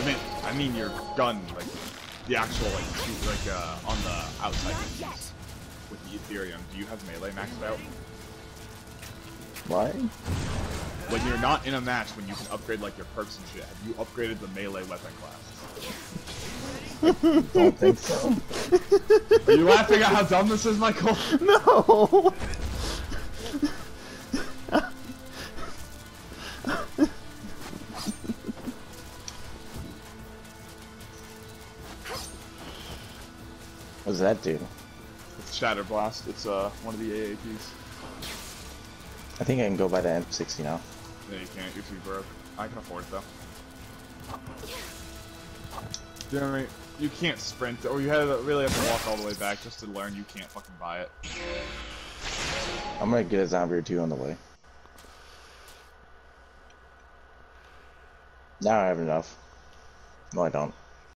I mean, I mean your gun, like the actual like shoot, like uh, on the outside with the Aetherium. Do you have melee maxed out? Why? When you're not in a match, when you can upgrade like your perks and shit, have you upgraded the melee weapon class? Don't think so. Are you laughing at how dumb this is, Michael? No. What does that do? It's Shatter Blast. It's uh one of the AATs. I think I can go by the M60 now. No, you can't. You're too broke. I can afford it though. You know I mean? You can't sprint, or you have to really have to walk all the way back just to learn you can't fucking buy it. I'm gonna get a zombie or two on the way. Now I have enough. No, I don't.